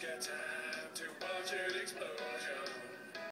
Got time to watch it explode?